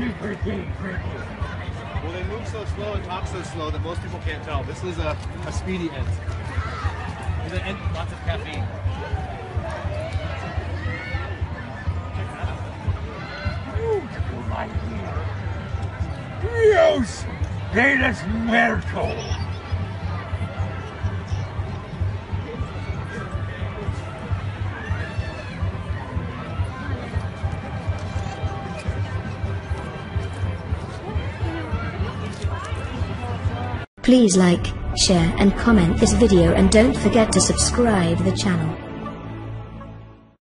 Well, they move so slow and talk so slow that most people can't tell. This is a, a speedy end. Ant with lots of caffeine. Beautiful, my dear. Dios de los. Please like, share and comment this video and don't forget to subscribe the channel.